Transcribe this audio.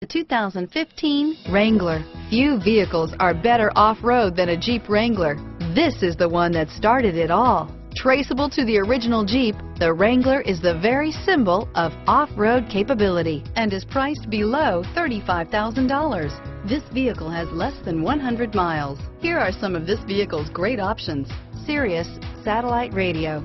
The 2015 Wrangler. Few vehicles are better off-road than a Jeep Wrangler. This is the one that started it all. Traceable to the original Jeep, the Wrangler is the very symbol of off-road capability and is priced below $35,000. This vehicle has less than 100 miles. Here are some of this vehicle's great options. Sirius satellite radio.